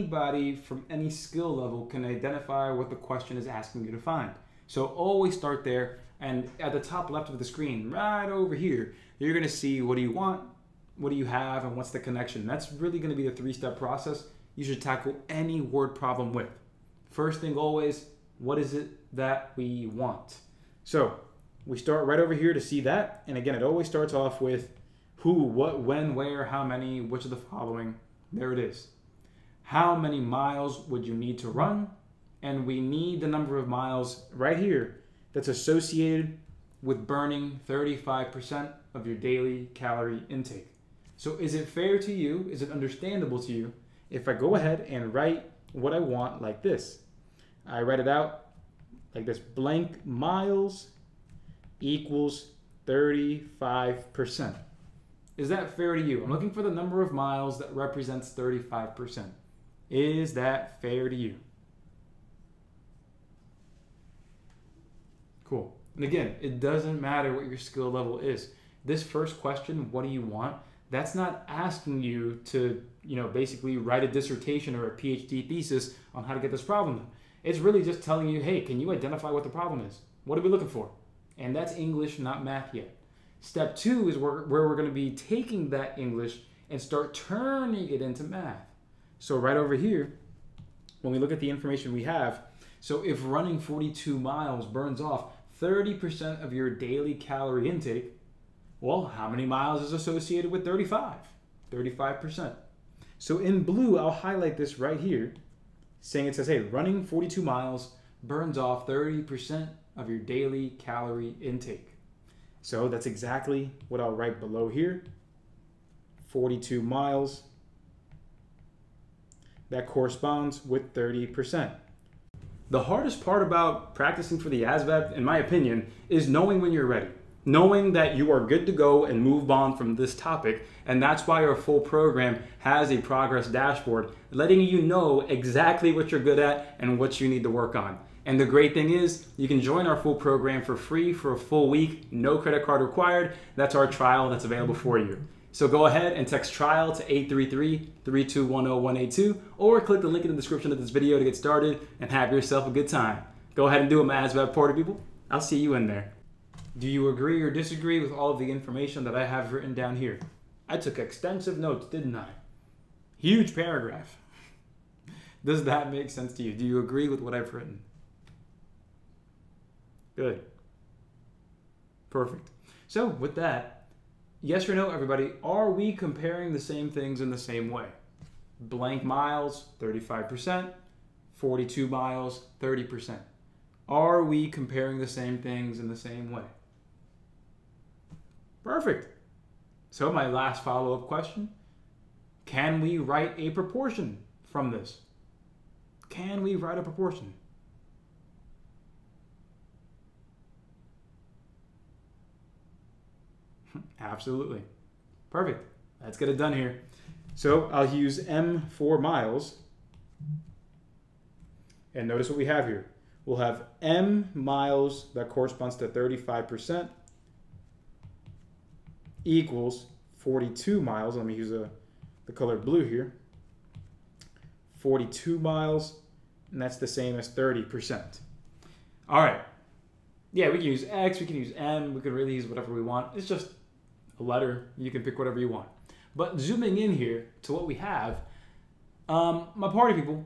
anybody from any skill level can identify what the question is asking you to find. So always start there. And at the top left of the screen, right over here, you're going to see what do you want, what do you have, and what's the connection. That's really going to be the three step process you should tackle any word problem with. First thing always, what is it that we want? So we start right over here to see that. And again, it always starts off with who, what, when, where, how many, which of the following. There it is. How many miles would you need to run? And we need the number of miles right here that's associated with burning 35% of your daily calorie intake. So is it fair to you? Is it understandable to you if I go ahead and write what I want like this? I write it out like this blank miles equals 35%. Is that fair to you? I'm looking for the number of miles that represents 35%. Is that fair to you? Cool. And again, it doesn't matter what your skill level is. This first question, what do you want? That's not asking you to, you know, basically write a dissertation or a PhD thesis on how to get this problem. It's really just telling you, hey, can you identify what the problem is? What are we looking for? And that's English, not math yet. Step two is where, where we're going to be taking that English and start turning it into math. So right over here, when we look at the information we have, so if running 42 miles burns off 30% of your daily calorie intake, well, how many miles is associated with 35? 35%. So in blue, I'll highlight this right here, saying it says, hey, running 42 miles burns off 30% of your daily calorie intake. So that's exactly what I'll write below here. 42 miles. That corresponds with 30%. The hardest part about practicing for the ASVAB, in my opinion, is knowing when you're ready. Knowing that you are good to go and move on from this topic, and that's why our full program has a progress dashboard letting you know exactly what you're good at and what you need to work on. And the great thing is, you can join our full program for free for a full week, no credit card required. That's our trial that's available for you. So go ahead and text trial to 833-3210182 or click the link in the description of this video to get started and have yourself a good time. Go ahead and do it, my ASVAB Porter people. I'll see you in there. Do you agree or disagree with all of the information that I have written down here? I took extensive notes, didn't I? Huge paragraph. Does that make sense to you? Do you agree with what I've written? Good. Perfect. So, with that, yes or no, everybody, are we comparing the same things in the same way? Blank miles, 35%, 42 miles, 30%. Are we comparing the same things in the same way? Perfect. So, my last follow up question can we write a proportion from this? Can we write a proportion? Absolutely. Perfect. Let's get it done here. So I'll use M for miles. And notice what we have here. We'll have M miles that corresponds to 35% equals 42 miles. Let me use a, the color blue here. 42 miles, and that's the same as 30%. All right. Yeah, we can use X, we can use M, we can really use whatever we want. It's just a letter. You can pick whatever you want. But zooming in here to what we have, um, my party people,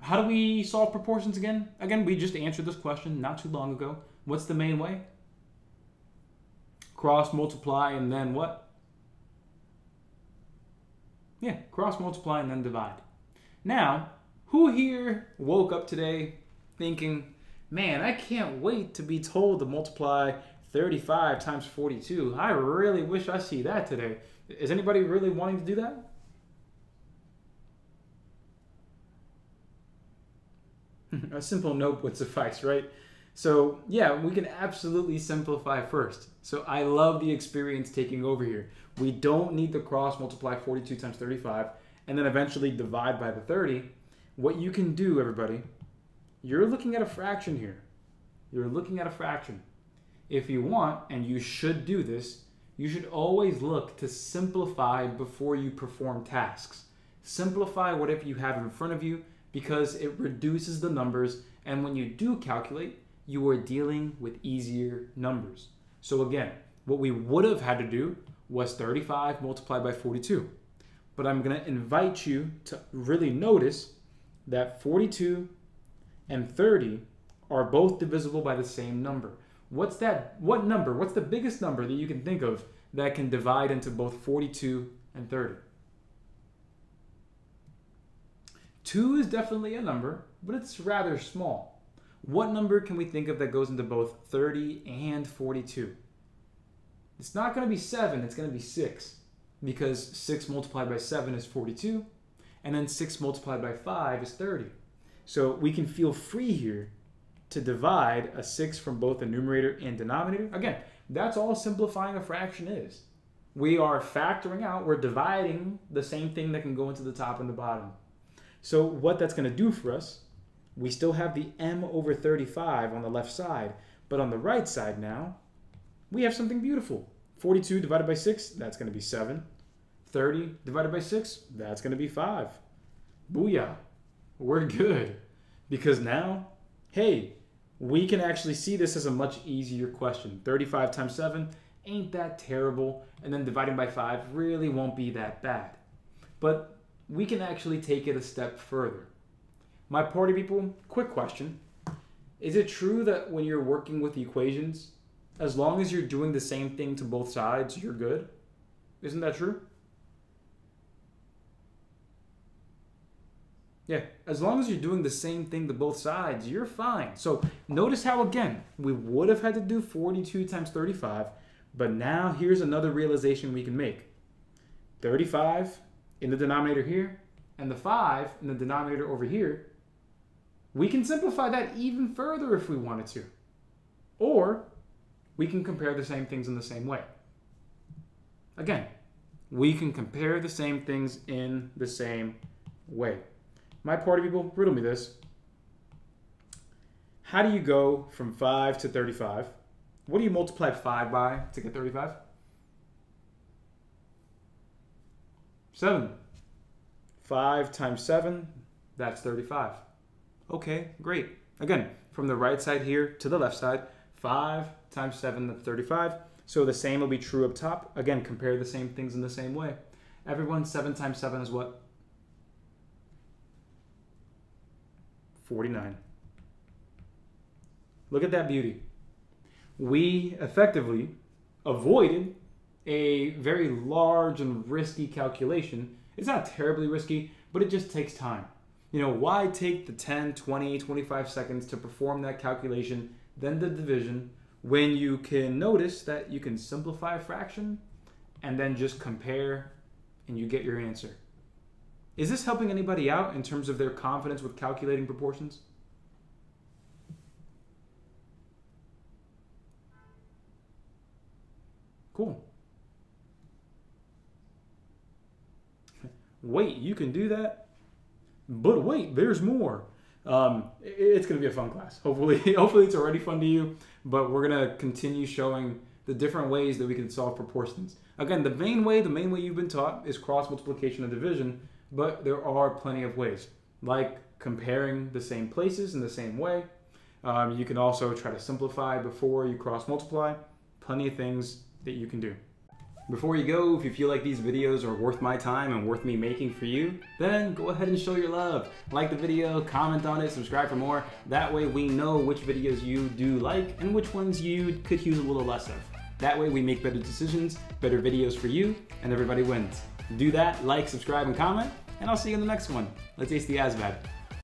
how do we solve proportions again? Again, we just answered this question not too long ago. What's the main way? Cross, multiply, and then what? Yeah, cross, multiply, and then divide. Now, who here woke up today thinking, man, I can't wait to be told to multiply 35 times 42. I really wish I see that today. Is anybody really wanting to do that? A simple note would suffice, right? So yeah, we can absolutely simplify first. So I love the experience taking over here. We don't need to cross multiply 42 times 35 and then eventually divide by the 30. What you can do, everybody, you're looking at a fraction here. You're looking at a fraction. If you want, and you should do this, you should always look to simplify before you perform tasks. simplify whatever you have in front of you because it reduces the numbers. And when you do calculate, you are dealing with easier numbers. So again, what we would have had to do was 35 multiplied by 42. But I'm going to invite you to really notice that 42 and 30 are both divisible by the same number. What's that? What number? What's the biggest number that you can think of that can divide into both 42 and 30? 2 is definitely a number, but it's rather small. What number can we think of that goes into both 30 and 42? It's not going to be 7, it's going to be 6. Because 6 multiplied by 7 is 42, and then 6 multiplied by 5 is 30. So we can feel free here to divide a 6 from both the numerator and denominator. Again, that's all simplifying a fraction is. We are factoring out, we're dividing the same thing that can go into the top and the bottom. So what that's going to do for us, we still have the m over 35 on the left side, but on the right side now, we have something beautiful. 42 divided by 6, that's going to be 7. 30 divided by 6, that's going to be 5. Booyah. We're good. Because now, hey, we can actually see this as a much easier question. 35 times 7 ain't that terrible, and then dividing by 5 really won't be that bad. But we can actually take it a step further. My party people, quick question. Is it true that when you're working with equations, as long as you're doing the same thing to both sides, you're good? Isn't that true? Yeah, as long as you're doing the same thing to both sides, you're fine. So notice how, again, we would have had to do 42 times 35, but now here's another realization we can make. 35 in the denominator here, and the 5 in the denominator over here, we can simplify that even further if we wanted to. Or we can compare the same things in the same way. Again, we can compare the same things in the same way. My party people, riddle me this. How do you go from 5 to 35? What do you multiply 5 by to get 35? 7. 5 times 7, that's 35. Okay, great. Again, from the right side here to the left side, 5 times 7, that's 35. So the same will be true up top. Again, compare the same things in the same way. Everyone, 7 times 7 is what? 49. Look at that beauty. We effectively avoided a very large and risky calculation. It's not terribly risky, but it just takes time. You know, why take the 10, 20, 25 seconds to perform that calculation, then the division, when you can notice that you can simplify a fraction and then just compare and you get your answer. Is this helping anybody out in terms of their confidence with calculating proportions? Cool. Wait, you can do that? But wait, there's more. Um, it's going to be a fun class. Hopefully, hopefully it's already fun to you. But we're going to continue showing the different ways that we can solve proportions. Again, the main way, the main way you've been taught is cross multiplication and division but there are plenty of ways, like comparing the same places in the same way. Um, you can also try to simplify before you cross multiply. Plenty of things that you can do. Before you go, if you feel like these videos are worth my time and worth me making for you, then go ahead and show your love. Like the video, comment on it, subscribe for more. That way we know which videos you do like and which ones you could use a little less of. That way we make better decisions, better videos for you, and everybody wins. Do that, like, subscribe, and comment, and I'll see you in the next one. Let's ace the ASVAB.